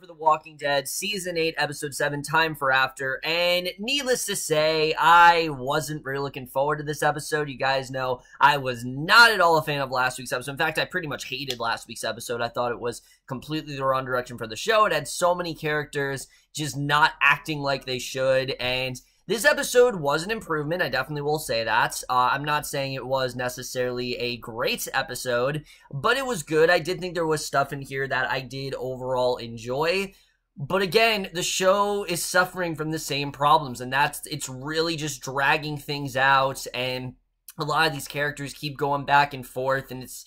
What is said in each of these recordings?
for The Walking Dead, Season 8, Episode 7, Time for After. And needless to say, I wasn't really looking forward to this episode. You guys know I was not at all a fan of last week's episode. In fact, I pretty much hated last week's episode. I thought it was completely the wrong direction for the show. It had so many characters just not acting like they should. And this episode was an improvement. I definitely will say that. Uh, I'm not saying it was necessarily a great episode, but it was good. I did think there was stuff in here that I did overall enjoy. But again, the show is suffering from the same problems, and that's it's really just dragging things out, and a lot of these characters keep going back and forth, and it's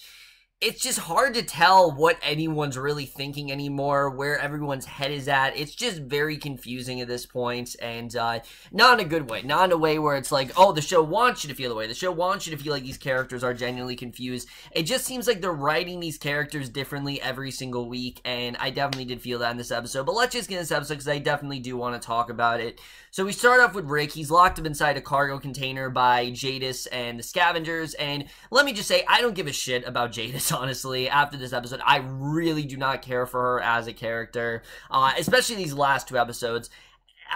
it's just hard to tell what anyone's really thinking anymore, where everyone's head is at. It's just very confusing at this point, and uh, not in a good way. Not in a way where it's like, oh, the show wants you to feel the way. The show wants you to feel like these characters are genuinely confused. It just seems like they're writing these characters differently every single week, and I definitely did feel that in this episode. But let's just get this episode because I definitely do want to talk about it. So we start off with Rick. He's locked up inside a cargo container by Jadis and the scavengers, and let me just say, I don't give a shit about Jadis honestly, after this episode. I really do not care for her as a character, uh, especially these last two episodes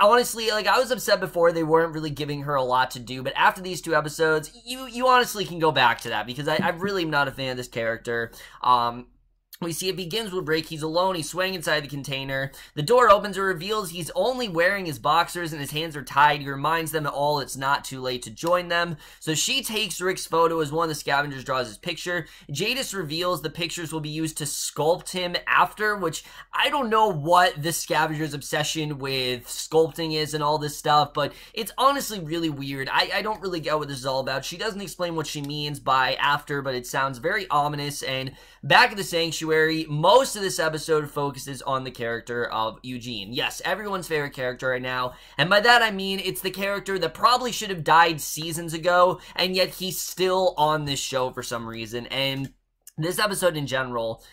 honestly, like I was upset before they weren't really giving her a lot to do, but after these two episodes, you you honestly can go back to that because I, I really am not a fan of this character. Um, we see it begins with Rick. He's alone. He's swaying inside the container. The door opens and reveals he's only wearing his boxers and his hands are tied. He reminds them all it's not too late to join them. So she takes Rick's photo as one of the scavengers draws his picture. Jadis reveals the pictures will be used to sculpt him after, which I don't know what the scavenger's obsession with sculpting is and all this stuff, but it's honestly really weird. I, I don't really get what this is all about. She doesn't explain what she means by after, but it sounds very ominous. And back at the sanctuary, most of this episode focuses on the character of Eugene. Yes, everyone's favorite character right now. And by that I mean it's the character that probably should have died seasons ago, and yet he's still on this show for some reason. And this episode in general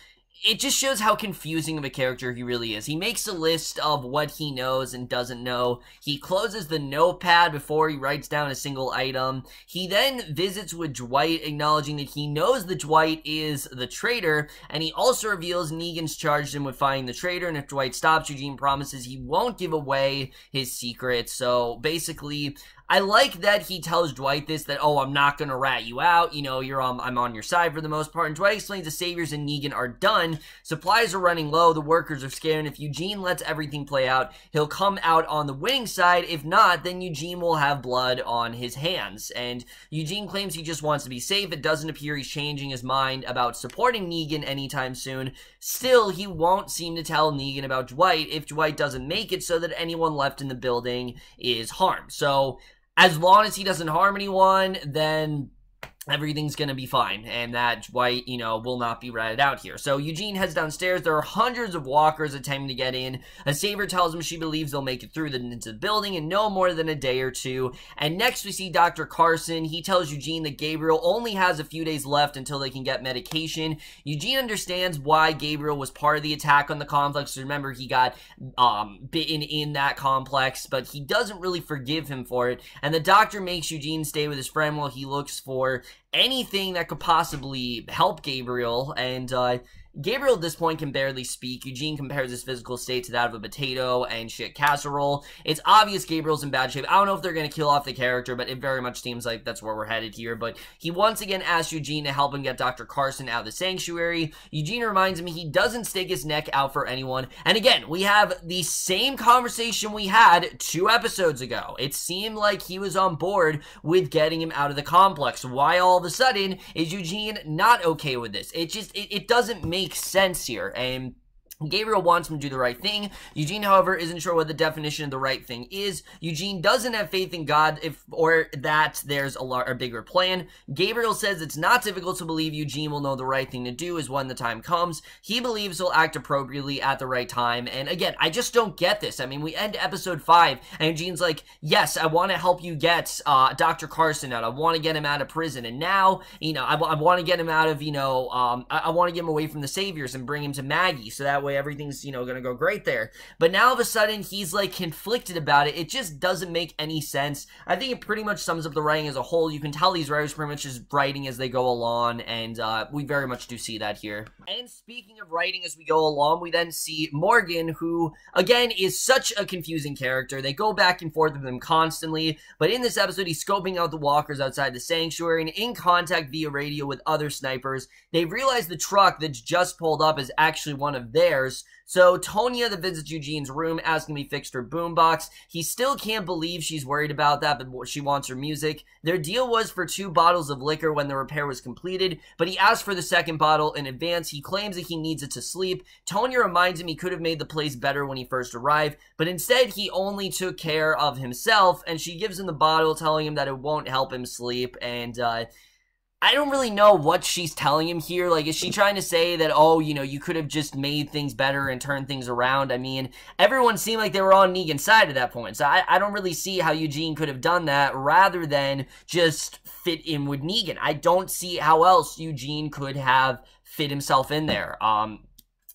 it just shows how confusing of a character he really is. He makes a list of what he knows and doesn't know. He closes the notepad before he writes down a single item. He then visits with Dwight, acknowledging that he knows that Dwight is the traitor, and he also reveals Negan's charged him with finding the traitor, and if Dwight stops, Eugene promises he won't give away his secret. So basically, I like that he tells Dwight this that oh I'm not gonna rat you out. You know you're on I'm on your side for the most part. And Dwight explains the saviors and Negan are done. Supplies are running low. The workers are scared. And if Eugene lets everything play out he'll come out on the winning side. If not then Eugene will have blood on his hands. And Eugene claims he just wants to be safe. It doesn't appear he's changing his mind about supporting Negan anytime soon. Still he won't seem to tell Negan about Dwight if Dwight doesn't make it so that anyone left in the building is harmed. So as long as he doesn't harm anyone, then everything's gonna be fine and that Dwight, you know, will not be ratted out here. So Eugene heads downstairs. There are hundreds of walkers attempting to get in. A savior tells him she believes they'll make it through the, into the building in no more than a day or two. And next we see Dr. Carson. He tells Eugene that Gabriel only has a few days left until they can get medication. Eugene understands why Gabriel was part of the attack on the complex. Remember, he got um, bitten in that complex, but he doesn't really forgive him for it. And the doctor makes Eugene stay with his friend while he looks for anything that could possibly help Gabriel. And uh, Gabriel at this point can barely speak. Eugene compares his physical state to that of a potato and shit casserole. It's obvious Gabriel's in bad shape. I don't know if they're going to kill off the character, but it very much seems like that's where we're headed here. But he once again asks Eugene to help him get Dr. Carson out of the sanctuary. Eugene reminds him he doesn't stake his neck out for anyone. And again, we have the same conversation we had two episodes ago. It seemed like he was on board with getting him out of the complex. Why all of a sudden is Eugene not okay with this? It just, it, it doesn't make makes sense here. And Gabriel wants him to do the right thing. Eugene, however, isn't sure what the definition of the right thing is. Eugene doesn't have faith in God if or that there's a, a bigger plan. Gabriel says it's not difficult to believe Eugene will know the right thing to do is when the time comes. He believes he'll act appropriately at the right time. And again, I just don't get this. I mean, we end episode 5 and Eugene's like, yes, I want to help you get uh, Dr. Carson out. I want to get him out of prison. And now, you know, I, I want to get him out of, you know, um, I, I want to get him away from the saviors and bring him to Maggie so that way way, everything's, you know, gonna go great there. But now all of a sudden, he's like conflicted about it. It just doesn't make any sense. I think it pretty much sums up the writing as a whole. You can tell these writers pretty much just writing as they go along, and uh, we very much do see that here. And speaking of writing as we go along, we then see Morgan, who, again, is such a confusing character. They go back and forth with him constantly, but in this episode, he's scoping out the walkers outside the sanctuary and in contact via radio with other snipers. They realize the truck that's just pulled up is actually one of theirs, so Tonya that visits Eugene's room asking to be fixed her boombox. He still can't believe she's worried about that, but she wants her music. Their deal was for two bottles of liquor when the repair was completed, but he asked for the second bottle in advance. He claims that he needs it to sleep. Tonya reminds him he could have made the place better when he first arrived, but instead he only took care of himself, and she gives him the bottle, telling him that it won't help him sleep, and, uh, I don't really know what she's telling him here. Like, is she trying to say that, oh, you know, you could have just made things better and turned things around? I mean, everyone seemed like they were on Negan's side at that point. So I, I don't really see how Eugene could have done that rather than just fit in with Negan. I don't see how else Eugene could have fit himself in there. Um,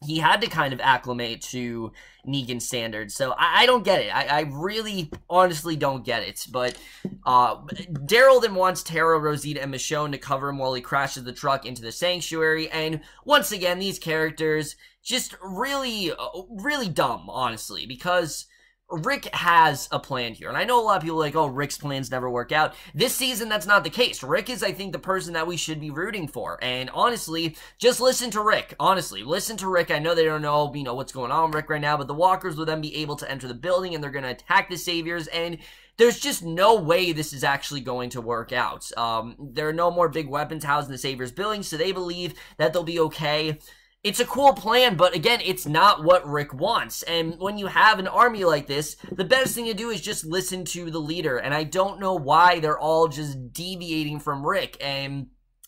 he had to kind of acclimate to Negan standards. So I, I don't get it. I, I, really, honestly don't get it. But uh, Daryl then wants Tara, Rosita, and Michonne to cover him while he crashes the truck into the sanctuary. And once again, these characters just really, uh, really dumb, honestly, because Rick has a plan here. And I know a lot of people like, oh, Rick's plans never work out. This season, that's not the case. Rick is, I think, the person that we should be rooting for. And honestly, just listen to Rick. Honestly, listen to Rick. I know they don't know, you know, what's going on Rick right now, but the walkers will then be able to enter the building and they're going to attack the saviors. And there's just no way this is actually going to work out. Um, there are no more big weapons housed in the saviors building, so they believe that they'll be okay it's a cool plan, but again, it's not what Rick wants. And when you have an army like this, the best thing to do is just listen to the leader. And I don't know why they're all just deviating from Rick and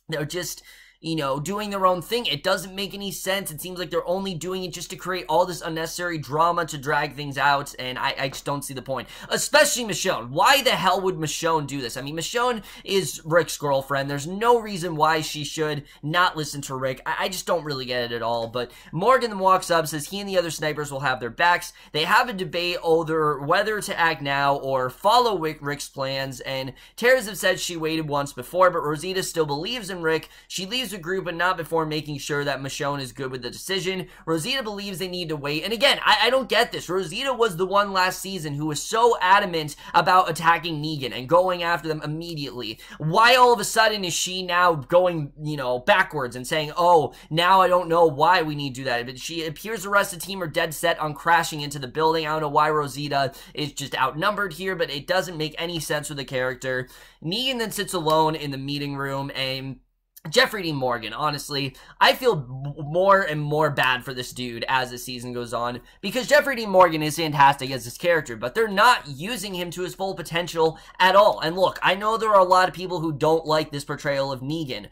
they're just you know, doing their own thing. It doesn't make any sense. It seems like they're only doing it just to create all this unnecessary drama to drag things out, and I, I just don't see the point. Especially Michonne. Why the hell would Michonne do this? I mean, Michonne is Rick's girlfriend. There's no reason why she should not listen to Rick. I, I just don't really get it at all. But Morgan walks up, says he and the other snipers will have their backs. They have a debate over whether to act now or follow Rick, Rick's plans, and Tara's have said she waited once before, but Rosita still believes in Rick. She leaves group, but not before making sure that Michonne is good with the decision. Rosita believes they need to wait. And again, I, I don't get this. Rosita was the one last season who was so adamant about attacking Negan and going after them immediately. Why all of a sudden is she now going, you know, backwards and saying, oh, now I don't know why we need to do that. But she appears the rest of the team are dead set on crashing into the building. I don't know why Rosita is just outnumbered here, but it doesn't make any sense with the character. Negan then sits alone in the meeting room and Jeffrey Dean Morgan, honestly, I feel more and more bad for this dude as the season goes on because Jeffrey Dean Morgan is fantastic as his character, but they're not using him to his full potential at all. And look, I know there are a lot of people who don't like this portrayal of Negan,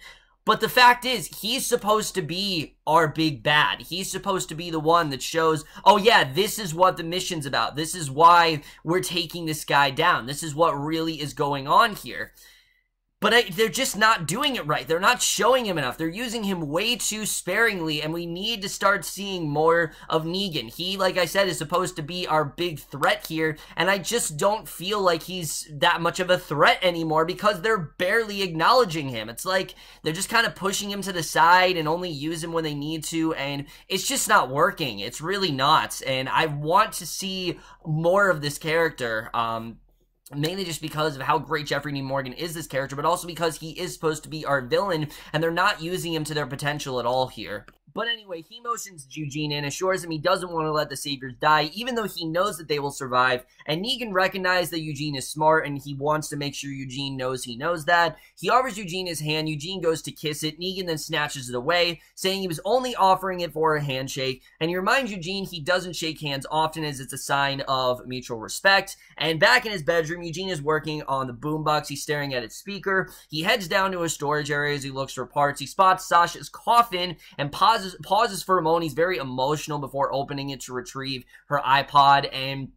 but the fact is, he's supposed to be our big bad. He's supposed to be the one that shows, oh yeah, this is what the mission's about. This is why we're taking this guy down. This is what really is going on here. But I, they're just not doing it right. They're not showing him enough. They're using him way too sparingly, and we need to start seeing more of Negan. He, like I said, is supposed to be our big threat here, and I just don't feel like he's that much of a threat anymore because they're barely acknowledging him. It's like they're just kind of pushing him to the side and only use him when they need to, and it's just not working. It's really not, and I want to see more of this character. Um, mainly just because of how great Jeffrey Dean Morgan is this character, but also because he is supposed to be our villain, and they're not using him to their potential at all here. But anyway, he motions Eugene in, assures him he doesn't want to let the Saviors die, even though he knows that they will survive. And Negan recognizes that Eugene is smart, and he wants to make sure Eugene knows he knows that. He offers Eugene his hand. Eugene goes to kiss it. Negan then snatches it away, saying he was only offering it for a handshake. And he reminds Eugene he doesn't shake hands often, as it's a sign of mutual respect. And back in his bedroom, Eugene is working on the boombox. He's staring at its speaker. He heads down to a storage area as he looks for parts. He spots Sasha's coffin and pauses pauses, pauses for a moment. He's very emotional before opening it to retrieve her iPod and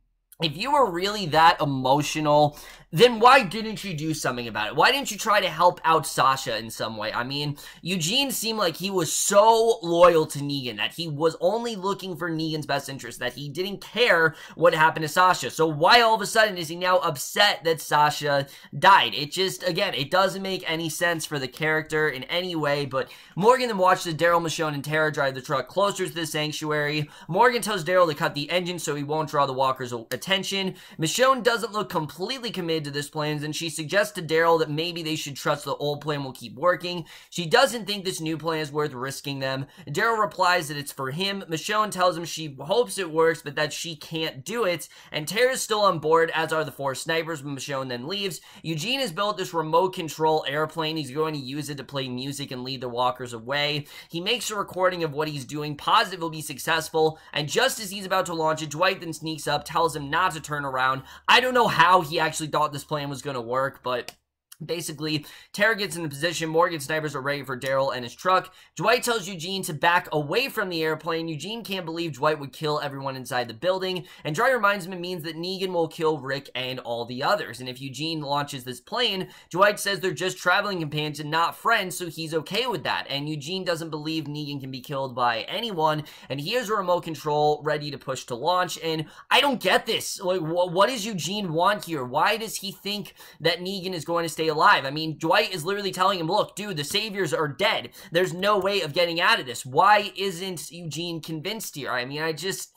if you were really that emotional, then why didn't you do something about it? Why didn't you try to help out Sasha in some way? I mean, Eugene seemed like he was so loyal to Negan that he was only looking for Negan's best interest, that he didn't care what happened to Sasha. So why all of a sudden is he now upset that Sasha died? It just, again, it doesn't make any sense for the character in any way, but Morgan then watches Daryl Michonne and Tara drive the truck closer to the sanctuary. Morgan tells Daryl to cut the engine so he won't draw the walkers' attention attention. Michonne doesn't look completely committed to this plan, and she suggests to Daryl that maybe they should trust the old plan will keep working. She doesn't think this new plan is worth risking them. Daryl replies that it's for him. Michonne tells him she hopes it works, but that she can't do it. And Tara's still on board, as are the four snipers, when Michonne then leaves. Eugene has built this remote control airplane. He's going to use it to play music and lead the walkers away. He makes a recording of what he's doing, positive will be successful, and just as he's about to launch it, Dwight then sneaks up, tells him not to turn around. I don't know how he actually thought this plan was going to work, but Basically, Tara gets in the position, Morgan snipers are ready for Daryl and his truck. Dwight tells Eugene to back away from the airplane. Eugene can't believe Dwight would kill everyone inside the building, and Dwight reminds him it means that Negan will kill Rick and all the others. And if Eugene launches this plane, Dwight says they're just traveling companions and not friends, so he's okay with that. And Eugene doesn't believe Negan can be killed by anyone, and he has a remote control ready to push to launch. And I don't get this. Like, wh what does Eugene want here? Why does he think that Negan is going to stay alive. I mean, Dwight is literally telling him, look, dude, the Saviors are dead. There's no way of getting out of this. Why isn't Eugene convinced here? I mean, I just...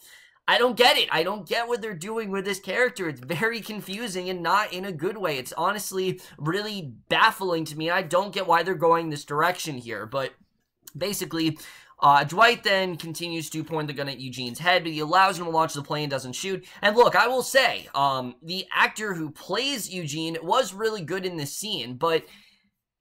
I don't get it. I don't get what they're doing with this character. It's very confusing and not in a good way. It's honestly really baffling to me. I don't get why they're going this direction here. But basically, uh, Dwight then continues to point the gun at Eugene's head, but he allows him to launch the plane, doesn't shoot. And look, I will say, um, the actor who plays Eugene was really good in this scene, but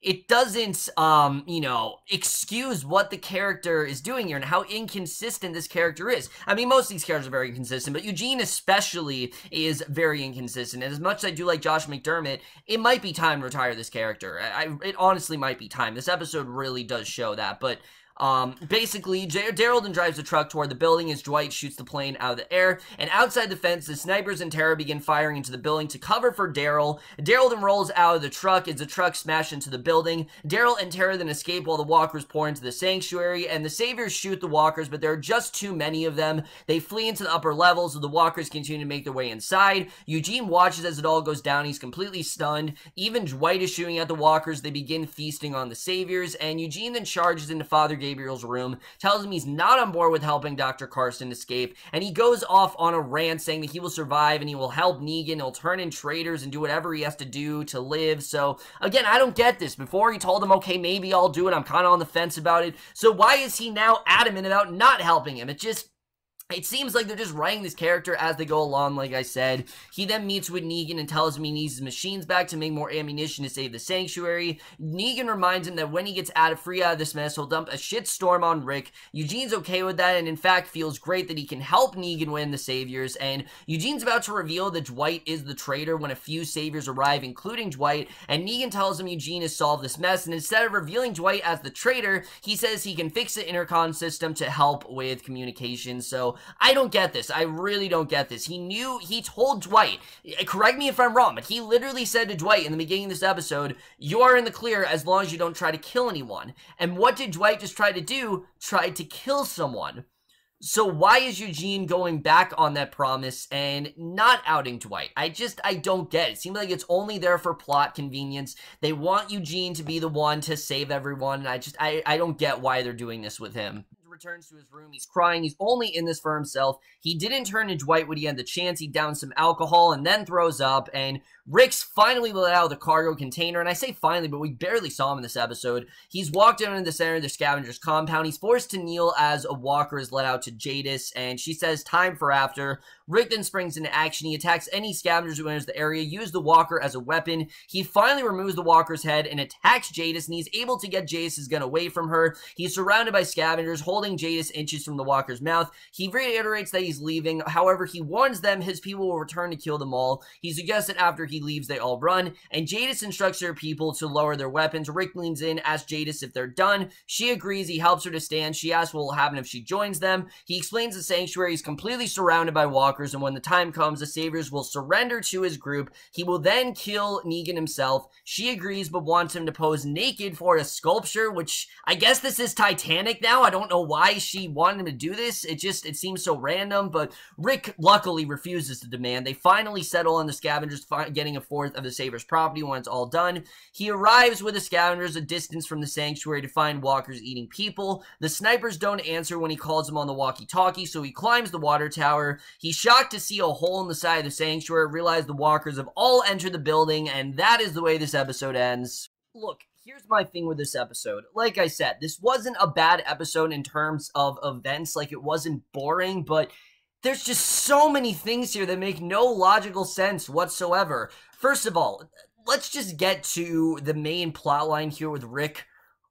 it doesn't, um, you know, excuse what the character is doing here and how inconsistent this character is. I mean, most of these characters are very inconsistent, but Eugene especially is very inconsistent. And as much as I do like Josh McDermitt, it might be time to retire this character. I, it honestly might be time. This episode really does show that, but um, basically, Daryl then drives the truck toward the building as Dwight shoots the plane out of the air, and outside the fence, the snipers and Tara begin firing into the building to cover for Daryl. Daryl then rolls out of the truck as the truck smashes into the building. Daryl and Tara then escape while the walkers pour into the sanctuary, and the saviors shoot the walkers, but there are just too many of them. They flee into the upper levels, so the walkers continue to make their way inside. Eugene watches as it all goes down. He's completely stunned. Even Dwight is shooting at the walkers. They begin feasting on the saviors, and Eugene then charges into Father Gabriel's room, tells him he's not on board with helping Dr. Carson escape, and he goes off on a rant saying that he will survive and he will help Negan, he'll turn in traitors and do whatever he has to do to live. So, again, I don't get this. Before he told him, okay, maybe I'll do it, I'm kind of on the fence about it. So why is he now adamant about not helping him? It just it seems like they're just writing this character as they go along, like I said. He then meets with Negan and tells him he needs his machines back to make more ammunition to save the sanctuary. Negan reminds him that when he gets out of free out of this mess, he'll dump a shitstorm on Rick. Eugene's okay with that and in fact feels great that he can help Negan win the Saviors. And Eugene's about to reveal that Dwight is the traitor when a few Saviors arrive, including Dwight. And Negan tells him Eugene has solved this mess. And instead of revealing Dwight as the traitor, he says he can fix the intercom system to help with communication. So I don't get this. I really don't get this. He knew, he told Dwight, correct me if I'm wrong, but he literally said to Dwight in the beginning of this episode, you are in the clear as long as you don't try to kill anyone. And what did Dwight just try to do? Tried to kill someone. So why is Eugene going back on that promise and not outing Dwight? I just, I don't get it. It seems like it's only there for plot convenience. They want Eugene to be the one to save everyone, and I just, I, I don't get why they're doing this with him returns to his room. He's crying. He's only in this for himself. He didn't turn to Dwight when he had the chance. He downs some alcohol and then throws up. And Rick's finally let out of the cargo container. And I say finally, but we barely saw him in this episode. He's walked down into the center of the scavenger's compound. He's forced to kneel as a walker is let out to Jadis. And she says, time for after. Rick then springs into action. He attacks any scavengers who enters the area, use the walker as a weapon. He finally removes the walker's head and attacks Jadis. And he's able to get Jadis' gun away from her. He's surrounded by scavengers holding killing Jadis inches from the walker's mouth. He reiterates that he's leaving. However, he warns them his people will return to kill them all. He suggests that after he leaves, they all run, and Jadis instructs their people to lower their weapons. Rick leans in, asks Jadis if they're done. She agrees. He helps her to stand. She asks what will happen if she joins them. He explains the sanctuary is completely surrounded by walkers, and when the time comes, the Saviors will surrender to his group. He will then kill Negan himself. She agrees, but wants him to pose naked for a sculpture, which I guess this is Titanic now. I don't know why she wanted him to do this. It just, it seems so random, but Rick luckily refuses the demand. They finally settle on the scavengers getting a fourth of the Savior's property when it's all done. He arrives with the scavengers a distance from the sanctuary to find walkers eating people. The snipers don't answer when he calls them on the walkie-talkie, so he climbs the water tower. He's shocked to see a hole in the side of the sanctuary, realize the walkers have all entered the building, and that is the way this episode ends. Look, here's my thing with this episode. Like I said, this wasn't a bad episode in terms of events. Like, it wasn't boring, but there's just so many things here that make no logical sense whatsoever. First of all, let's just get to the main plot line here with Rick.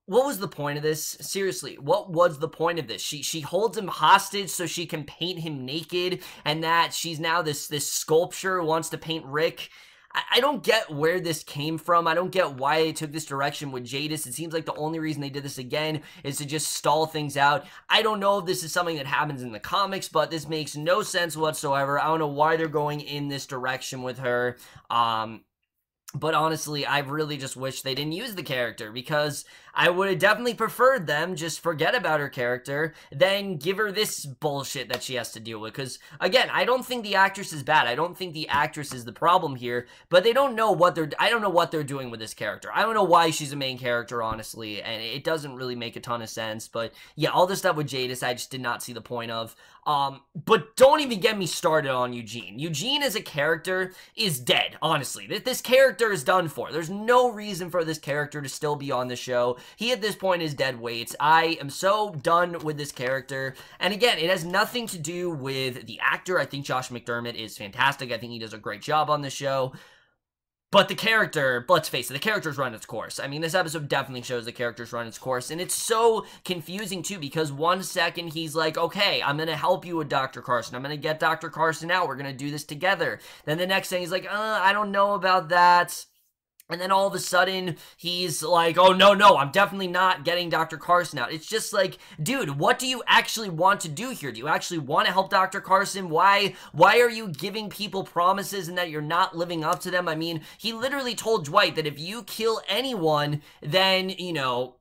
What was the point of this? Seriously, what was the point of this? She she holds him hostage so she can paint him naked, and that she's now this this sculpture wants to paint Rick. I don't get where this came from. I don't get why they took this direction with Jadis. It seems like the only reason they did this again is to just stall things out. I don't know if this is something that happens in the comics, but this makes no sense whatsoever. I don't know why they're going in this direction with her. Um, but honestly, I really just wish they didn't use the character because I would have definitely preferred them just forget about her character than give her this bullshit that she has to deal with. Because again, I don't think the actress is bad. I don't think the actress is the problem here. But they don't know what they're. I don't know what they're doing with this character. I don't know why she's a main character, honestly, and it doesn't really make a ton of sense. But yeah, all this stuff with Jadis, I just did not see the point of. Um, but don't even get me started on Eugene. Eugene as a character is dead, honestly. This character is done for. There's no reason for this character to still be on the show. He at this point is dead weight. I am so done with this character. And again, it has nothing to do with the actor. I think Josh McDermitt is fantastic. I think he does a great job on the show. But the character, let's face it, the character's run its course. I mean, this episode definitely shows the character's run its course, and it's so confusing too because one second he's like, okay, I'm gonna help you with Dr. Carson. I'm gonna get Dr. Carson out. We're gonna do this together. Then the next thing he's like, uh, I don't know about that. And then all of a sudden, he's like, oh, no, no, I'm definitely not getting Dr. Carson out. It's just like, dude, what do you actually want to do here? Do you actually want to help Dr. Carson? Why, why are you giving people promises and that you're not living up to them? I mean, he literally told Dwight that if you kill anyone, then, you know,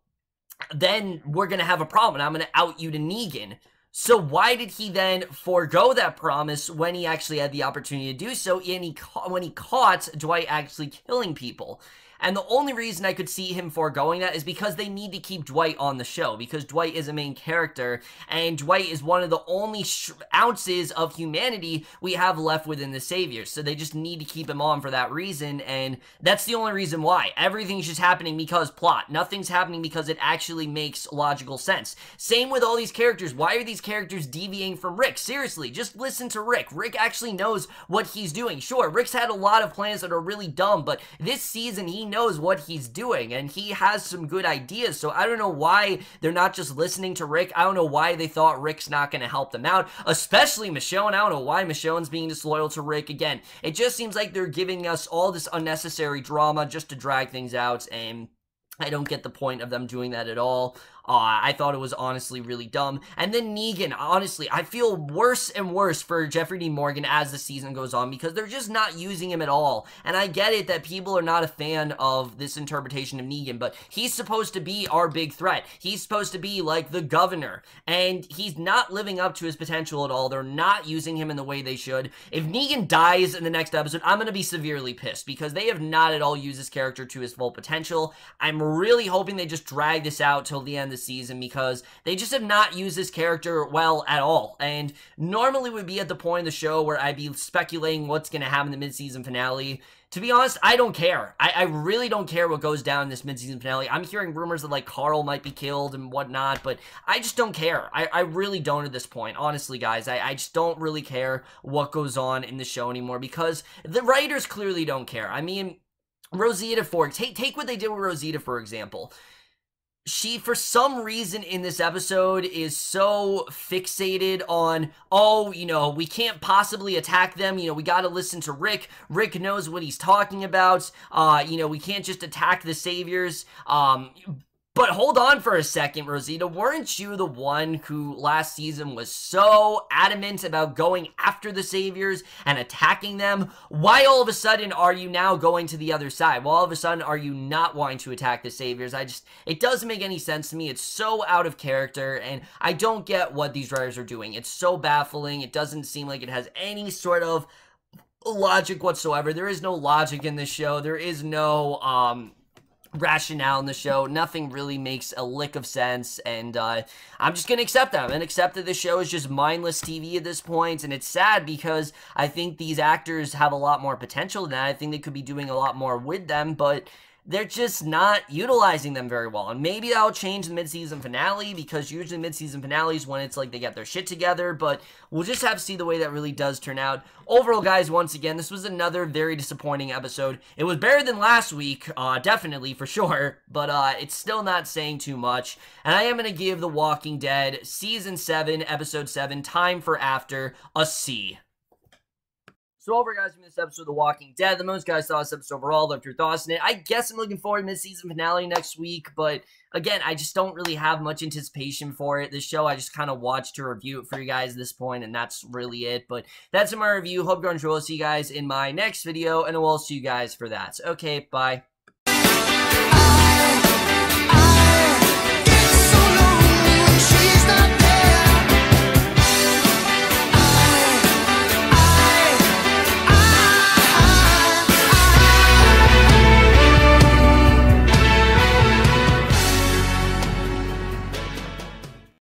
then we're going to have a problem. And I'm going to out you to Negan. So why did he then forego that promise when he actually had the opportunity to do so and he when he caught Dwight actually killing people? And the only reason I could see him foregoing that is because they need to keep Dwight on the show, because Dwight is a main character, and Dwight is one of the only ounces of humanity we have left within the Saviors. So they just need to keep him on for that reason, and that's the only reason why. Everything's just happening because plot. Nothing's happening because it actually makes logical sense. Same with all these characters. Why are these characters deviating from Rick? Seriously, just listen to Rick. Rick actually knows what he's doing. Sure, Rick's had a lot of plans that are really dumb, but this season he knows what he's doing and he has some good ideas. So I don't know why they're not just listening to Rick. I don't know why they thought Rick's not going to help them out, especially Michonne. I don't know why Michonne's being disloyal to Rick. Again, it just seems like they're giving us all this unnecessary drama just to drag things out and I don't get the point of them doing that at all. Uh, I thought it was honestly really dumb. And then Negan, honestly, I feel worse and worse for Jeffrey Dean Morgan as the season goes on because they're just not using him at all. And I get it that people are not a fan of this interpretation of Negan, but he's supposed to be our big threat. He's supposed to be like the governor, and he's not living up to his potential at all. They're not using him in the way they should. If Negan dies in the next episode, I'm going to be severely pissed because they have not at all used this character to his full potential. I'm really hoping they just drag this out till the end the season because they just have not used this character well at all. And normally would be at the point of the show where I'd be speculating what's going to happen in the midseason finale. To be honest, I don't care. I, I really don't care what goes down in this midseason finale. I'm hearing rumors that like Carl might be killed and whatnot, but I just don't care. I, I really don't at this point. Honestly, guys, I, I just don't really care what goes on in the show anymore because the writers clearly don't care. I mean, Rosita for take take what they did with Rosita for example she for some reason in this episode is so fixated on oh you know we can't possibly attack them. You know we got to listen to rick. Rick knows what he's talking about. Uh you know we can't just attack the saviors. Um but hold on for a second, Rosita. Weren't you the one who last season was so adamant about going after the Saviors and attacking them? Why all of a sudden are you now going to the other side? Why all of a sudden are you not wanting to attack the Saviors? I just, it doesn't make any sense to me. It's so out of character, and I don't get what these writers are doing. It's so baffling. It doesn't seem like it has any sort of logic whatsoever. There is no logic in this show. There is no, um, rationale in the show. Nothing really makes a lick of sense, and uh, I'm just gonna accept that and accept that the show is just mindless TV at this point. And it's sad because I think these actors have a lot more potential than that. I think they could be doing a lot more with them, but they're just not utilizing them very well. And maybe that'll change the midseason finale because usually midseason finales when it's like they get their shit together, but we'll just have to see the way that really does turn out. Overall, guys, once again, this was another very disappointing episode. It was better than last week, uh, definitely, for sure, but uh, it's still not saying too much. And I am going to give The Walking Dead Season 7, Episode 7, Time for After, a C. So over, guys, from this episode of The Walking Dead, the most guys saw this episode overall. Left your thoughts on it. I guess I'm looking forward to mid-season finale next week, but again, I just don't really have much anticipation for it. This show, I just kind of watched to review it for you guys at this point, and that's really it. But that's my review. Hope you're enjoying. See you guys in my next video, and I will see you guys for that. Okay, bye.